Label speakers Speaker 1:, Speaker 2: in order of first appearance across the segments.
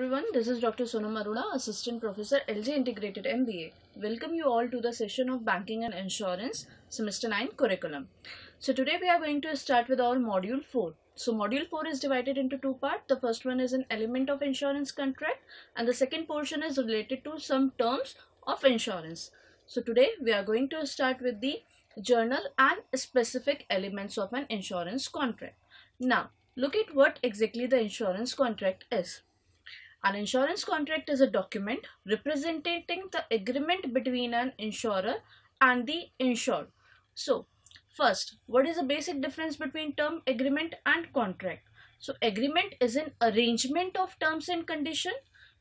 Speaker 1: everyone, this is Dr. Sonam Arora, Assistant Professor LJ Integrated MBA. Welcome you all to the session of Banking and Insurance Semester 9 curriculum. So today we are going to start with our module 4. So module 4 is divided into two parts. The first one is an element of insurance contract and the second portion is related to some terms of insurance. So today we are going to start with the journal and specific elements of an insurance contract. Now look at what exactly the insurance contract is. An insurance contract is a document representing the agreement between an insurer and the insured. So, first, what is the basic difference between term agreement and contract? So, agreement is an arrangement of terms and condition.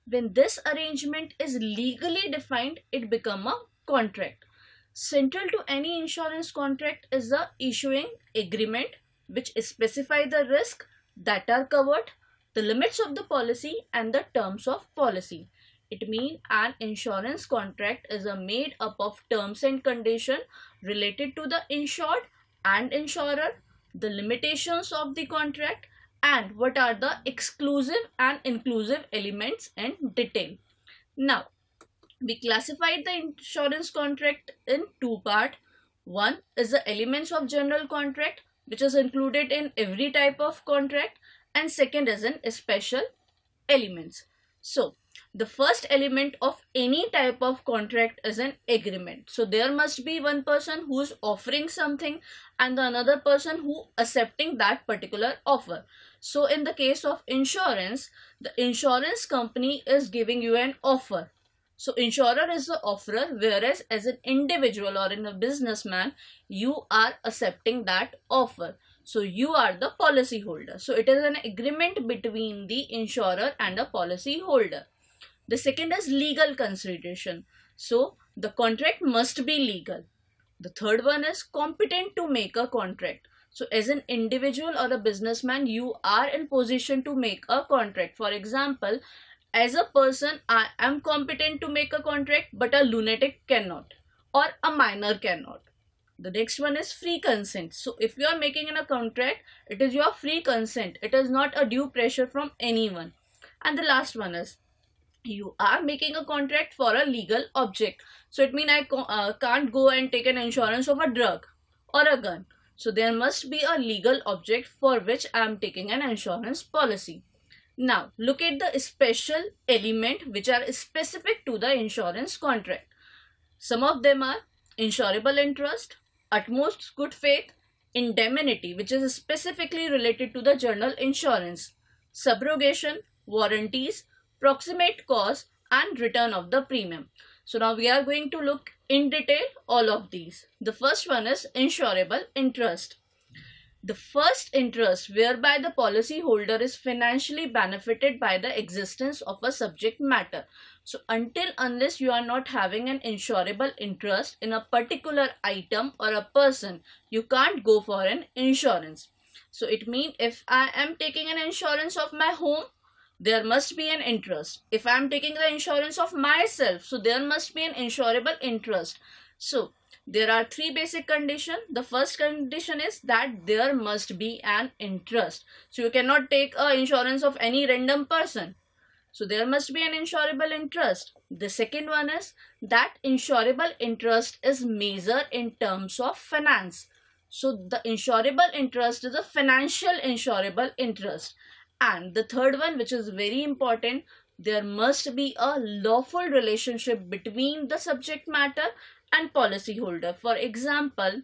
Speaker 1: When this arrangement is legally defined, it become a contract. Central to any insurance contract is the issuing agreement which specify the risk that are covered the limits of the policy and the terms of policy. It means an insurance contract is a made up of terms and condition related to the insured and insurer, the limitations of the contract and what are the exclusive and inclusive elements in detail. Now, we classified the insurance contract in two part. One is the elements of general contract which is included in every type of contract and second is in special elements. So, the first element of any type of contract is an agreement. So, there must be one person who is offering something and the another person who accepting that particular offer. So, in the case of insurance, the insurance company is giving you an offer. So, insurer is the offerer whereas as an individual or in a businessman, you are accepting that offer. So you are the policy holder. So it is an agreement between the insurer and the policy holder. The second is legal consideration. So the contract must be legal. The third one is competent to make a contract. So as an individual or a businessman, you are in position to make a contract. For example, as a person, I am competent to make a contract, but a lunatic cannot or a minor cannot. The next one is free consent. So if you are making in a contract, it is your free consent. It is not a due pressure from anyone. And the last one is you are making a contract for a legal object. So it means I uh, can't go and take an insurance of a drug or a gun. So there must be a legal object for which I am taking an insurance policy. Now look at the special element which are specific to the insurance contract. Some of them are insurable interest, utmost good faith, indemnity, which is specifically related to the general insurance, subrogation, warranties, proximate cause, and return of the premium. So now we are going to look in detail all of these. The first one is insurable interest. The first interest whereby the policyholder is financially benefited by the existence of a subject matter. So until unless you are not having an insurable interest in a particular item or a person, you can't go for an insurance. So it means if I am taking an insurance of my home, there must be an interest. If I am taking the insurance of myself, so there must be an insurable interest. So there are three basic conditions. The first condition is that there must be an interest. So you cannot take a insurance of any random person. So there must be an insurable interest. The second one is that insurable interest is measured in terms of finance. So the insurable interest is a financial insurable interest. And the third one which is very important, there must be a lawful relationship between the subject matter and policyholder. For example,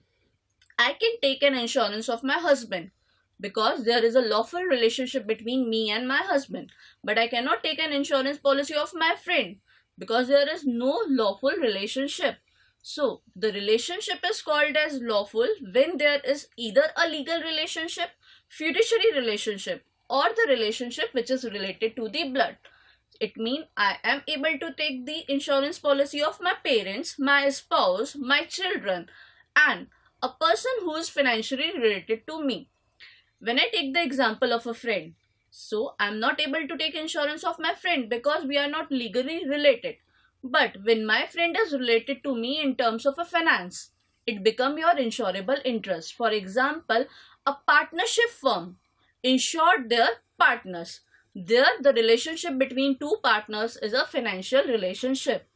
Speaker 1: I can take an insurance of my husband because there is a lawful relationship between me and my husband. But I cannot take an insurance policy of my friend because there is no lawful relationship. So, the relationship is called as lawful when there is either a legal relationship, fiduciary relationship or the relationship which is related to the blood. It means I am able to take the insurance policy of my parents, my spouse, my children and a person who is financially related to me. When I take the example of a friend, so I'm not able to take insurance of my friend because we are not legally related. But when my friend is related to me in terms of a finance, it become your insurable interest. For example, a partnership firm insured their partners there the relationship between two partners is a financial relationship.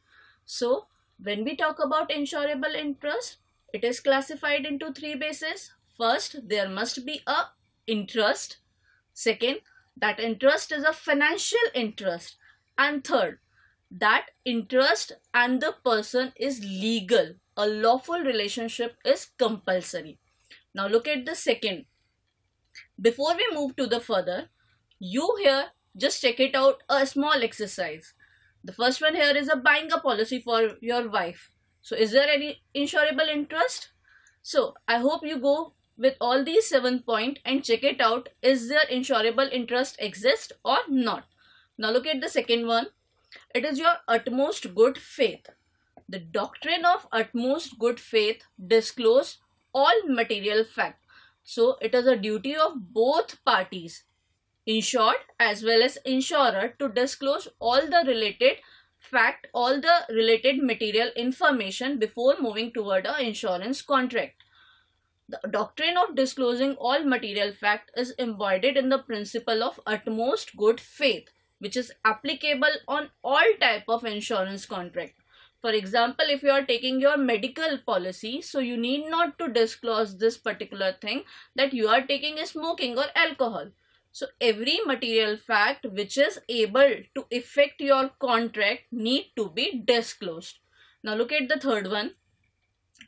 Speaker 1: So when we talk about insurable interest, it is classified into three bases. First, there must be a interest. Second, that interest is a financial interest. And third, that interest and the person is legal. A lawful relationship is compulsory. Now look at the second. Before we move to the further, you here just check it out a small exercise. The first one here is a buying a policy for your wife. So is there any insurable interest? So I hope you go with all these seven point and check it out. Is there insurable interest exist or not? Now look at the second one. It is your utmost good faith. The doctrine of utmost good faith disclose all material fact. So it is a duty of both parties insured as well as insurer to disclose all the related fact, all the related material information before moving toward a insurance contract. The doctrine of disclosing all material fact is embodied in the principle of utmost good faith, which is applicable on all type of insurance contract. For example, if you are taking your medical policy, so you need not to disclose this particular thing that you are taking smoking or alcohol. So every material fact which is able to affect your contract need to be disclosed. Now look at the third one.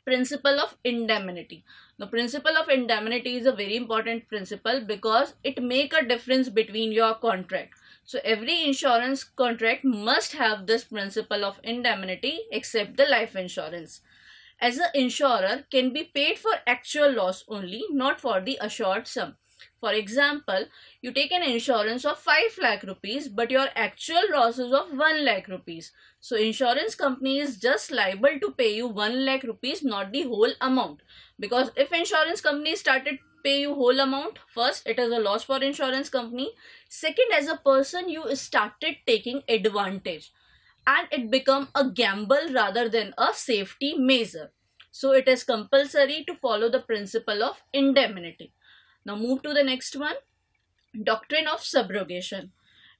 Speaker 1: Principle of indemnity. The principle of indemnity is a very important principle because it make a difference between your contract. So every insurance contract must have this principle of indemnity except the life insurance. As an insurer can be paid for actual loss only, not for the assured sum. For example, you take an insurance of 5 lakh rupees but your actual loss is of 1 lakh rupees. So insurance company is just liable to pay you 1 lakh rupees not the whole amount. Because if insurance company started pay you whole amount, first it is a loss for insurance company. Second as a person you started taking advantage and it become a gamble rather than a safety measure. So it is compulsory to follow the principle of indemnity. Now move to the next one. Doctrine of subrogation.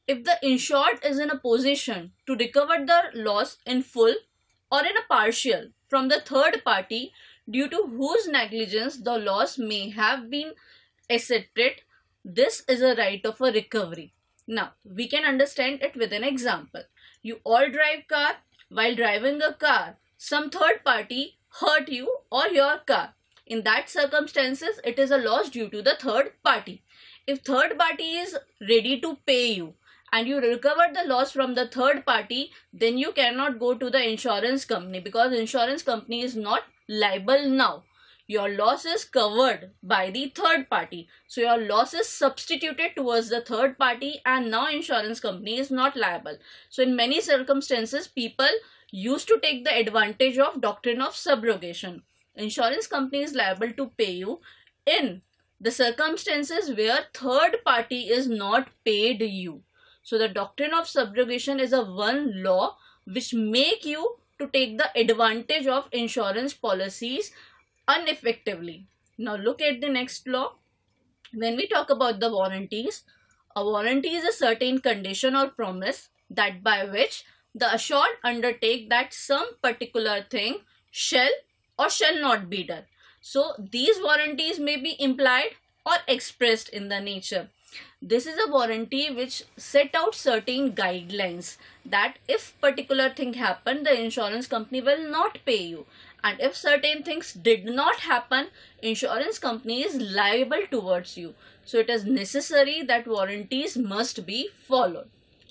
Speaker 1: If the insured is in a position to recover the loss in full or in a partial from the third party due to whose negligence the loss may have been accepted, this is a right of a recovery. Now, we can understand it with an example. You all drive car. While driving a car, some third party hurt you or your car. In that circumstances, it is a loss due to the third party. If third party is ready to pay you and you recover the loss from the third party, then you cannot go to the insurance company because insurance company is not liable now. Your loss is covered by the third party. So your loss is substituted towards the third party and now insurance company is not liable. So in many circumstances, people used to take the advantage of doctrine of subrogation insurance company is liable to pay you in the circumstances where third party is not paid you. So the doctrine of subrogation is a one law which make you to take the advantage of insurance policies ineffectively. Now look at the next law. When we talk about the warranties, a warranty is a certain condition or promise that by which the assured undertake that some particular thing shall or shall not be done. So these warranties may be implied or expressed in the nature. This is a warranty which set out certain guidelines that if particular thing happened, the insurance company will not pay you. And if certain things did not happen, insurance company is liable towards you. So it is necessary that warranties must be followed.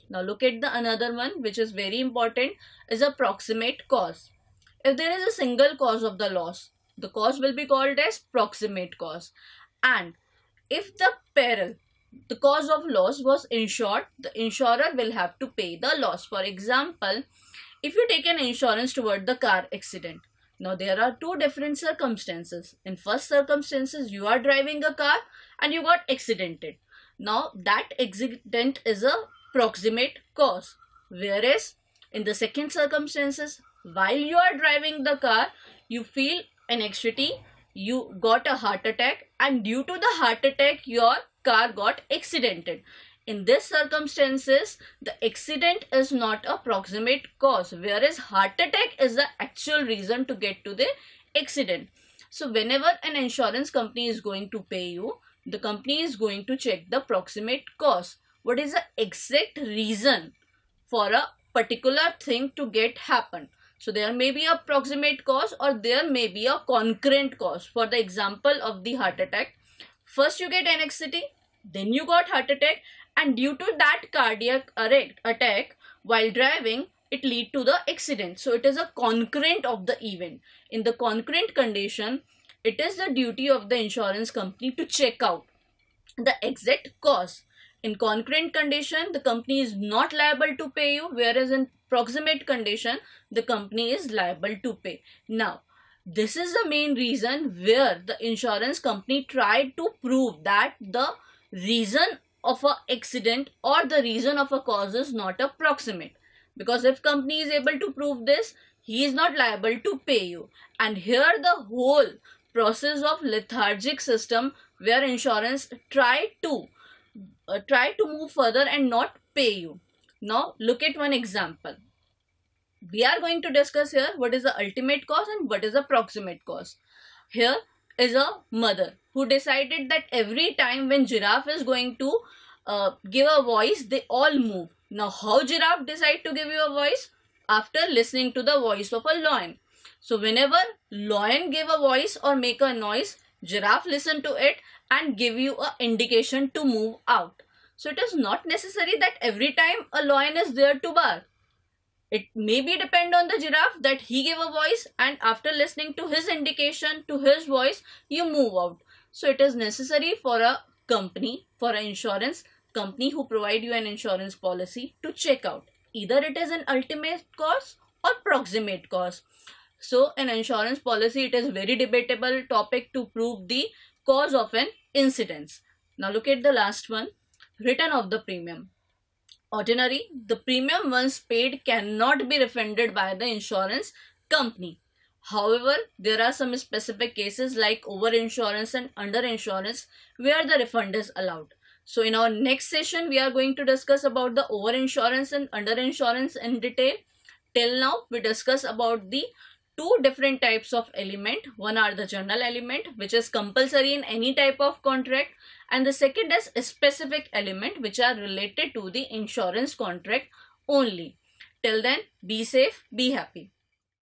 Speaker 1: Now look at the another one which is very important is a proximate cause. If there is a single cause of the loss, the cause will be called as proximate cause. And if the peril, the cause of loss was insured, the insurer will have to pay the loss. For example, if you take an insurance toward the car accident, now there are two different circumstances. In first circumstances, you are driving a car and you got accidented. Now that accident is a proximate cause. Whereas in the second circumstances, while you are driving the car you feel an anxiety you got a heart attack and due to the heart attack your car got accidented In this circumstances, the accident is not a proximate cause, whereas heart attack is the actual reason to get to the accident. So whenever an insurance company is going to pay you, the company is going to check the proximate cause. What is the exact reason for a particular thing to get happen? So there may be a proximate cause or there may be a concurrent cause. For the example of the heart attack, first you get anxiety, then you got heart attack and due to that cardiac attack while driving it lead to the accident. So it is a concurrent of the event. In the concurrent condition it is the duty of the insurance company to check out the exact cause. In concurrent condition the company is not liable to pay you whereas in proximate condition the company is liable to pay. Now this is the main reason where the insurance company tried to prove that the reason of a accident or the reason of a cause is not approximate. Because if company is able to prove this he is not liable to pay you. And here the whole process of lethargic system where insurance try to uh, try to move further and not pay you now look at one example we are going to discuss here what is the ultimate cause and what is the proximate cause here is a mother who decided that every time when giraffe is going to uh, give a voice, they all move. Now, how giraffe decide to give you a voice? After listening to the voice of a lion. So, whenever lion give a voice or make a noise, giraffe listen to it and give you a indication to move out. So, it is not necessary that every time a lion is there to bark. It may be depend on the giraffe that he gave a voice and after listening to his indication, to his voice, you move out. So it is necessary for a company, for an insurance company who provide you an insurance policy to check out. Either it is an ultimate cause or proximate cause. So an insurance policy, it is very debatable topic to prove the cause of an incident. Now look at the last one, return of the premium. Ordinary, the premium once paid cannot be refunded by the insurance company. However, there are some specific cases like overinsurance and underinsurance where the refund is allowed. So in our next session, we are going to discuss about the overinsurance and underinsurance in detail. Till now, we discuss about the two different types of element. One are the general element, which is compulsory in any type of contract and the second is specific element which are related to the insurance contract only. Till then, be safe, be happy.